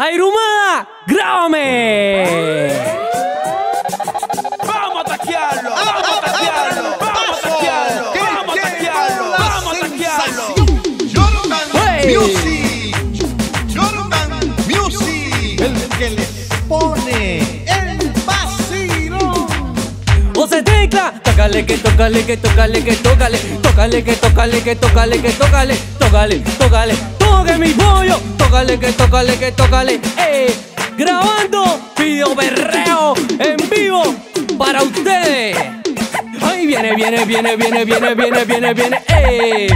Airumada, grábame. ¡Vamos a taquearlo! ¡Vamos a taquearlo! ¡Vamos a taquearlo! ¡Vamos a taquearlo! ¡Vamos a taquearlo! Hey. Music. Jordan Music. El que le pone el vacilo. O se tecla, tócale que tócale que tócale que tócale, tócale que tócale que tócale que tócale, tócale, tócale, ahogue mi pollo. Tócale, que tócale, que tócale. Eh, grabando video berreo en vivo para ustedes. Ahí viene, viene, viene, viene, viene, viene, viene, viene. Eh.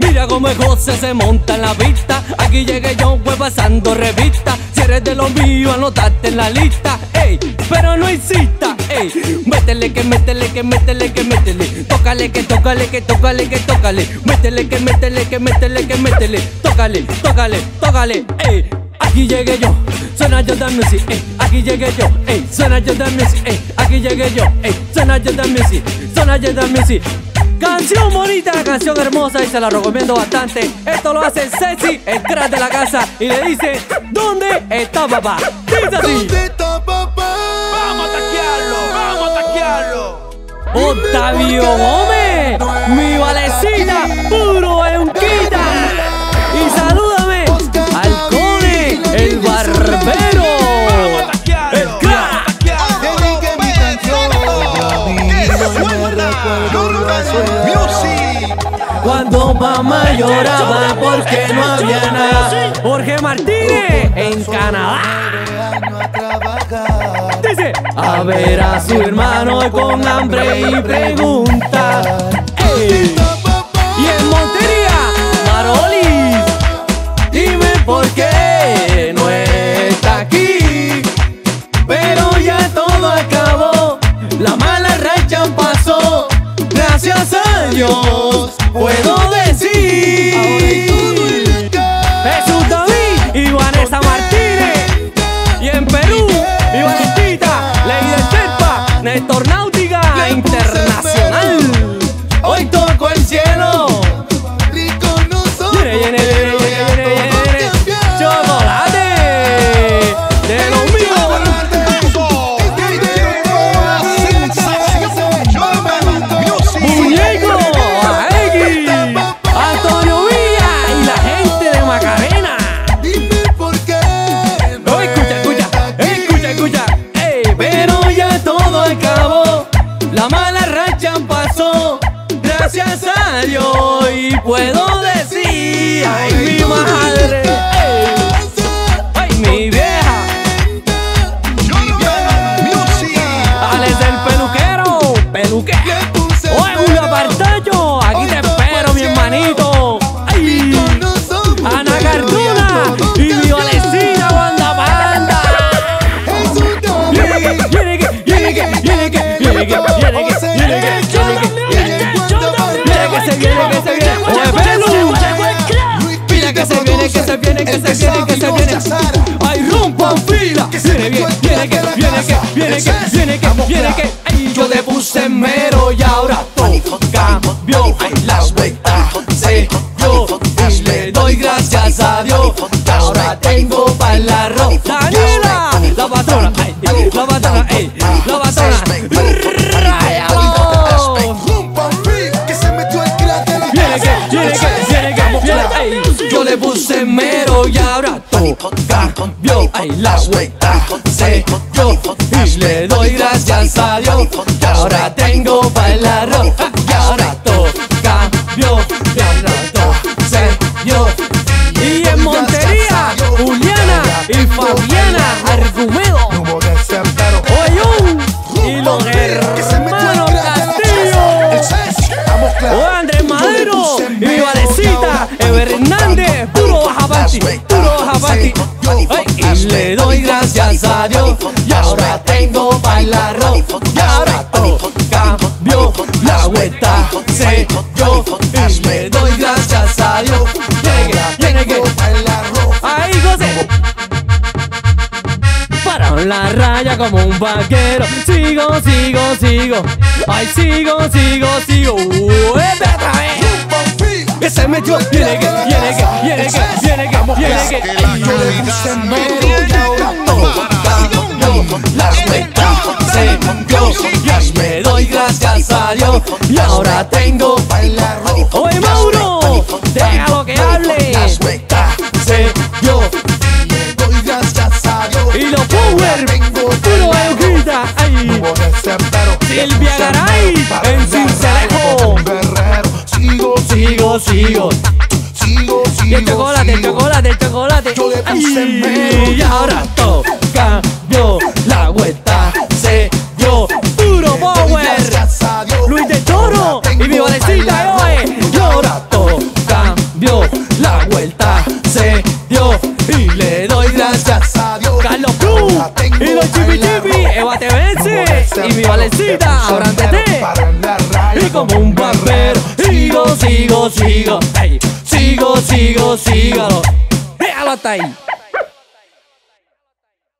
Mira cómo el José se monta en la pista. Aquí llegué yo, fue pasando revista. Si eres de los míos, anotaste en la lista. Ey, pero no insista. Ey, métele que métele que métele que métele. Tócale que tócale que tócale que tócale. Métele que métele que métele que métele. Tócale, tócale, tócale, ey. Aquí llegué yo, suena Jordan Music, ey. Aquí llegué yo, ey. Suena Jordan Music, ey. Aquí llegué yo, ey. Suena Jordan Music, suena Jordan Music. Canción bonita, canción hermosa y se la recomiendo bastante. Esto lo hace Ceci, el crack de la casa, y le dice: ¿Dónde está papá? Dice Octavio Gómez, mi valecita, puro eunquita. Y salúdame al Cone, el barbero. El crack. Cuando mamá lloraba porque no había nada. Jorge Martínez en Canadá. A ver a su hermano con hambre y pregunta. "Ey". Y en Montería, Marolis, dime por qué no está aquí. Pero ya todo acabó, la mala racha pasó. Gracias a Dios, puedo La mala racha pasó. Gracias a Dios y puedo decir, ay mi madre, de busemero y ahora todo cambió. Puse mero y ahora todo cambió. Ay, la vuelta se dio Y le doy gracias a Dios. Y ahora tengo para el arroz. Y ahora todo cambió. Y ahora todo se dio. Y en Montería, Juliana y Fabiana Argumedo Oyun y los hermanos bajapati, puro bajapati. Ay, y le doy gracias a Dios. Y ahora tengo bailar Y ahora todo cambió, la vuelta se dio y le doy gracias a Dios. Tiene que, ahí José. Para la raya como un vaquero. Sigo, sigo, sigo. Ay, sigo, sigo, sigo. Ué, otra vez. Que se metió. Viene que, que. Yo le puse mero y ahora todo Yo, la cuenta se rompió. Y me doy gracias a Dios. Y ahora tengo. bailar Oye, Mauro, déjalo que hable. Se dio. Le doy gracias a Dios. Y los power, puro pero Silvia Garay, en Cincelejo. Sigo, Sigo, sigo. sigo, sigo. Y el chocolate, el sigo. chocolate, y ahora toca, dio la vuelta, se dio doy power. Luis de Toro. y mi valecita, oye. Y ahora toca, dio la vuelta, se dio. Y le doy gracias a Dios. Carlos Cruz. y los chipi chipi, Eva TVC y mi valecita. Y como un barbero. Sigo, sigo, sigo. Sigo, sigo, sigo Déjalo hasta ahí